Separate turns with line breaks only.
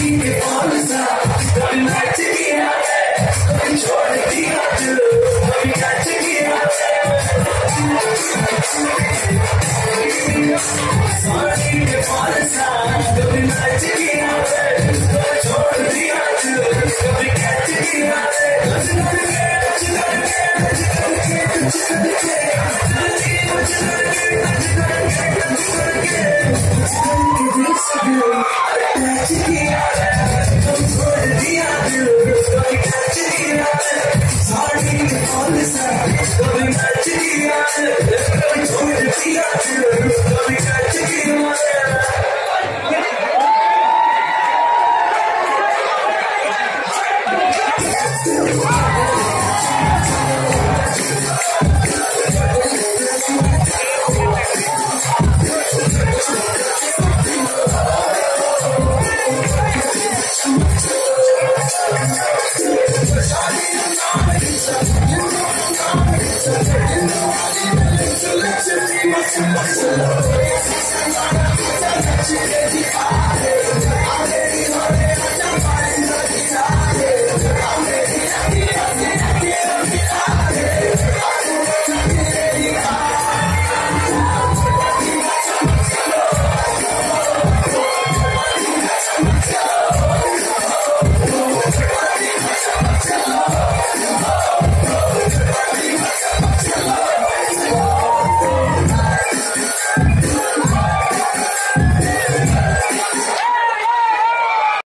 keep it on the side. Barcelona.